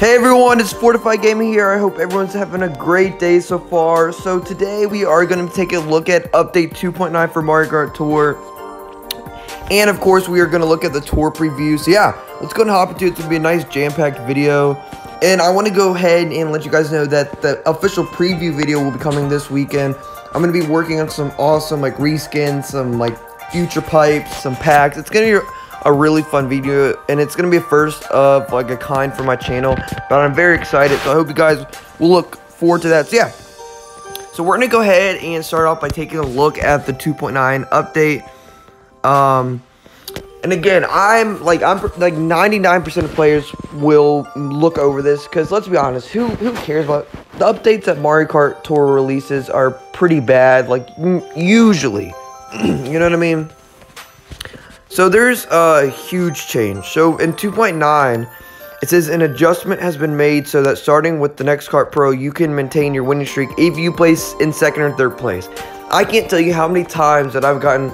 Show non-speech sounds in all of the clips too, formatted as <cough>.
Hey everyone, it's Fortified Gaming here. I hope everyone's having a great day so far. So today we are going to take a look at update 2.9 for Mario Kart Tour. And of course, we are going to look at the tour preview. So yeah, let's go and hop into it. It's going to be a nice jam-packed video. And I want to go ahead and let you guys know that the official preview video will be coming this weekend. I'm going to be working on some awesome like reskins, some like future pipes, some packs. It's going to be a really fun video and it's gonna be a first of like a kind for my channel but i'm very excited so i hope you guys will look forward to that. So yeah. So we're gonna go ahead and start off by taking a look at the 2.9 update. Um and again i'm like i'm like 99 percent of players will look over this because let's be honest who who cares about the updates that mario kart tour releases are pretty bad like usually. <clears throat> You know what i mean so there's a huge change. So in 2.9, it says an adjustment has been made so that starting with the next Kart Pro, you can maintain your winning streak if you place in second or third place. I can't tell you how many times that I've gotten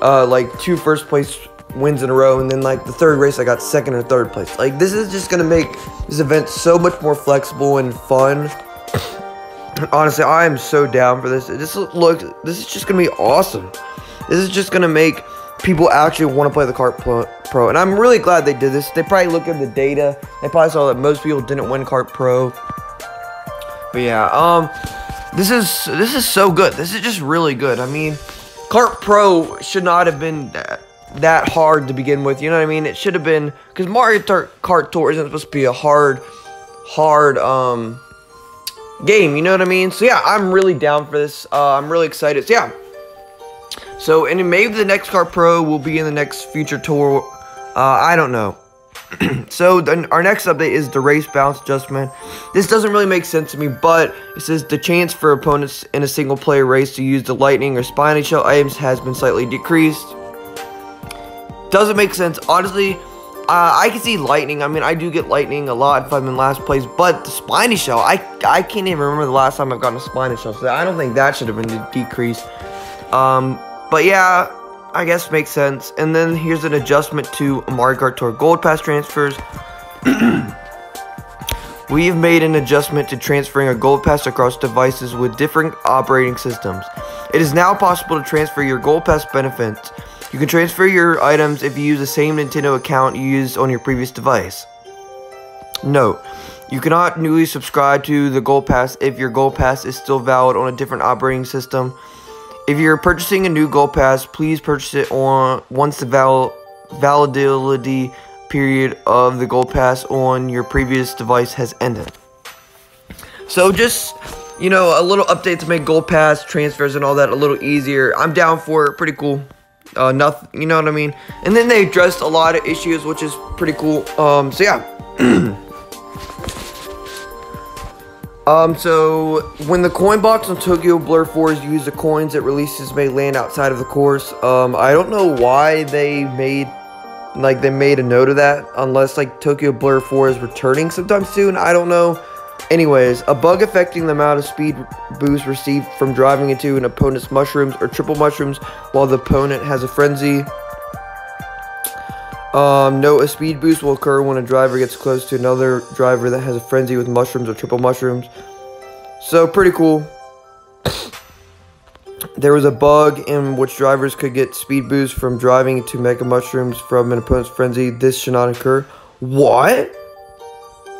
uh, like two first place wins in a row, and then like the third race I got second or third place. Like this is just gonna make this event so much more flexible and fun. <coughs> Honestly, I am so down for this. This looks, this is just gonna be awesome. This is just gonna make people actually want to play the Kart Pro. And I'm really glad they did this. They probably looked at the data. They probably saw that most people didn't win Kart Pro. But yeah, um, this is this is so good. This is just really good. I mean, Kart Pro should not have been that, that hard to begin with. You know what I mean? It should have been because Mario Kart Tour isn't supposed to be a hard, hard um game. You know what I mean? So yeah, I'm really down for this. Uh, I'm really excited. So yeah. So, and maybe the next Kart Pro will be in the next future tour. Uh, I don't know. <clears throat> so, then our next update is the race bounce adjustment. This doesn't really make sense to me, but it says the chance for opponents in a single player race to use the lightning or spiny shell items has been slightly decreased. Doesn't make sense. Honestly, uh, I can see lightning. I mean, I do get lightning a lot if I'm in last place, but the spiny shell, I I can't even remember the last time I've gotten a spiny shell, so I don't think that should have been decreased. Um, but yeah, I guess makes sense. And then here's an adjustment to Mario Kart Tour Gold Pass transfers. <clears throat> we have made an adjustment to transferring a Gold Pass across devices with different operating systems. It is now possible to transfer your Gold Pass benefits. You can transfer your items if you use the same Nintendo account you used on your previous device. Note, you cannot newly subscribe to the Gold Pass if your Gold Pass is still valid on a different operating system if you're purchasing a new Gold Pass, please purchase it on once the val validity period of the Gold Pass on your previous device has ended. So just, you know, a little update to make Gold Pass transfers and all that a little easier. I'm down for it. Pretty cool. Uh, nothing, you know what I mean? And then they addressed a lot of issues, which is pretty cool. Um, so yeah. <clears throat> Um, so when the coin box on Tokyo Blur 4 is used, the coins it releases may land outside of the course. Um, I don't know why they made, like, they made a note of that, unless, like, Tokyo Blur 4 is returning sometime soon. I don't know. Anyways, a bug affecting the amount of speed boost received from driving into an opponent's mushrooms or triple mushrooms while the opponent has a frenzy. Um, no, a speed boost will occur when a driver gets close to another driver that has a frenzy with mushrooms or triple mushrooms. So, pretty cool. there was a bug in which drivers could get speed boost from driving to mega mushrooms from an opponent's frenzy. This should not occur. What?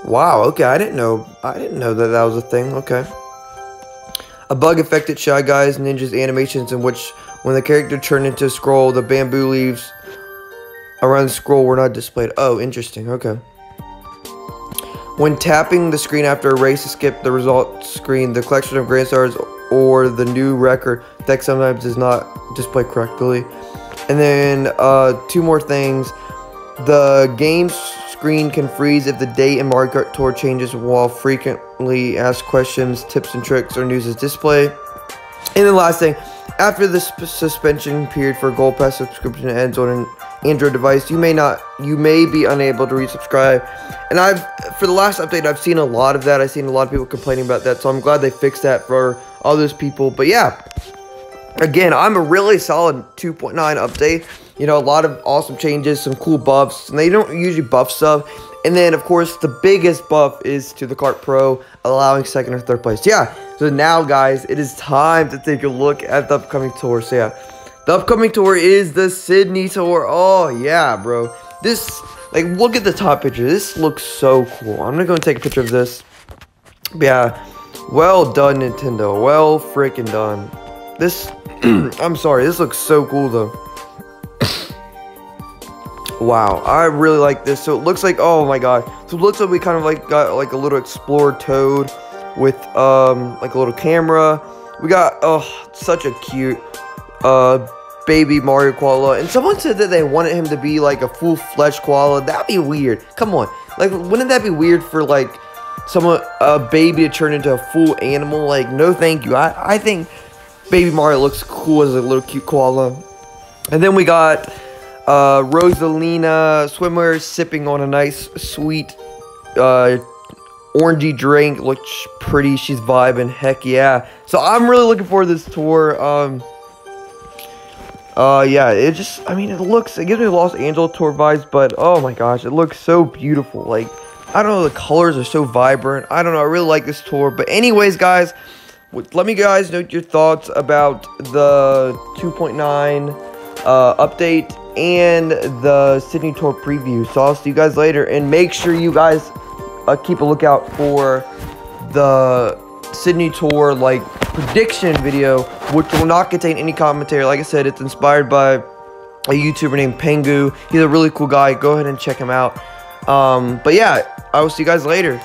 Wow, okay, I didn't know. I didn't know that that was a thing. Okay. A bug affected Shy Guys Ninja's animations in which when the character turned into a scroll, the bamboo leaves around scroll were not displayed. Oh, interesting. Okay. When tapping the screen after a race to skip the results screen, the collection of Grand Stars or the new record that sometimes does not display correctly. And then uh, two more things. The game screen can freeze if the date in Mario Kart Tour changes while frequently asked questions, tips and tricks, or news is displayed. And then last thing, after the suspension period for Gold Pass subscription ends on an Android device, you may not, you may be unable to resubscribe. And I've, for the last update, I've seen a lot of that. I've seen a lot of people complaining about that. So I'm glad they fixed that for all those people. But yeah, again, I'm a really solid 2.9 update. You know, a lot of awesome changes, some cool buffs. And they don't usually buff stuff And then, of course, the biggest buff is to the Kart Pro, allowing second or third place. Yeah, so now, guys, it is time to take a look at the upcoming tour. So, yeah, the upcoming tour is the Sydney Tour. Oh, yeah, bro. This, like, look at the top picture. This looks so cool. I'm gonna go and take a picture of this. Yeah, well done, Nintendo. Well freaking done. This, <clears throat> I'm sorry, this looks so cool, though. <coughs> Wow, I really like this. So it looks like, oh my god. So it looks like we kind of like got like a little Explorer Toad with um like a little camera. We got oh such a cute uh baby Mario Koala. And someone said that they wanted him to be like a full-fledged koala. That'd be weird. Come on. Like wouldn't that be weird for like someone a baby to turn into a full animal? Like no thank you. I I think baby Mario looks cool as a little cute koala. And then we got uh, Rosalina swimmer sipping on a nice sweet uh, orangey drink. Looks pretty. She's vibing. Heck yeah. So I'm really looking forward to this tour. Um, uh, yeah, it just, I mean, it looks, it gives me Los Angeles tour vibes, but oh my gosh, it looks so beautiful. Like, I don't know, the colors are so vibrant. I don't know, I really like this tour. But anyways, guys, let me guys know your thoughts about the 2.9 uh, update and the Sydney Tour preview. So I'll see you guys later. And make sure you guys uh, keep a lookout for the Sydney Tour like prediction video, which will not contain any commentary. Like I said, it's inspired by a YouTuber named Pengu. He's a really cool guy. Go ahead and check him out. Um, but yeah, I will see you guys later.